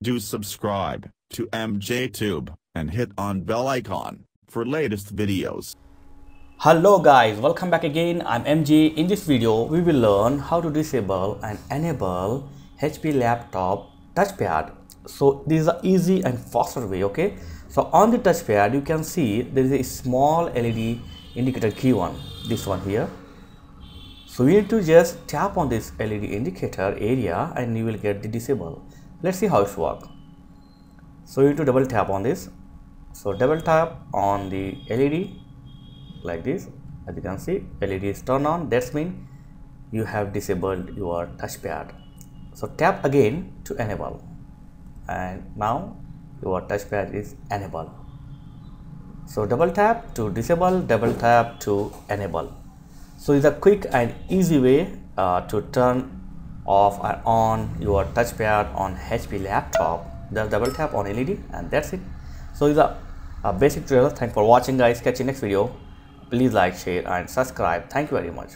Do subscribe to MJTube and hit on bell icon for latest videos. Hello guys, welcome back again. I'm MJ. In this video, we will learn how to disable and enable HP laptop touchpad. So this is an easy and faster way, okay? So on the touchpad, you can see there is a small LED indicator key one, this one here. So we need to just tap on this LED indicator area and you will get the disable. Let's see how it works. So you need to double tap on this. So double tap on the LED like this. As you can see, LED is turned on. That's mean you have disabled your touchpad. So tap again to enable and now your touchpad is enabled. So double tap to disable, double tap to enable. So it's a quick and easy way uh, to turn off or on your touchpad on HP laptop. Just double tap on LED and that's it. So it's a, a basic tutorial. Thanks for watching guys. Catch you next video. Please like, share and subscribe. Thank you very much.